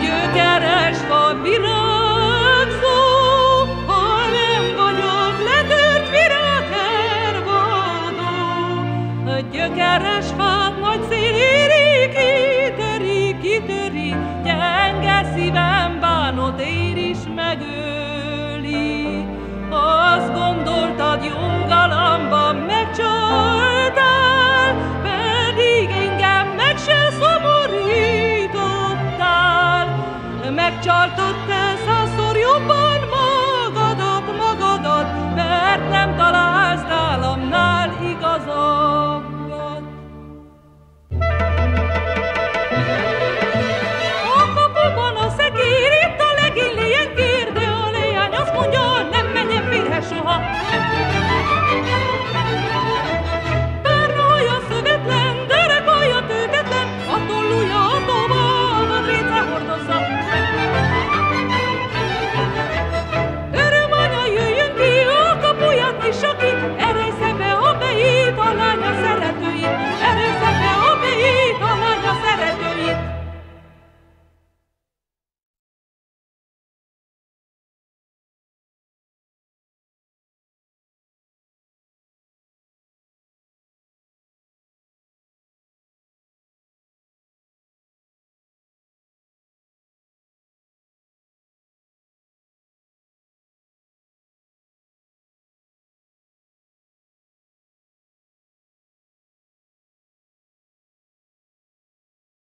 gyökeres fát nagy ciò tutto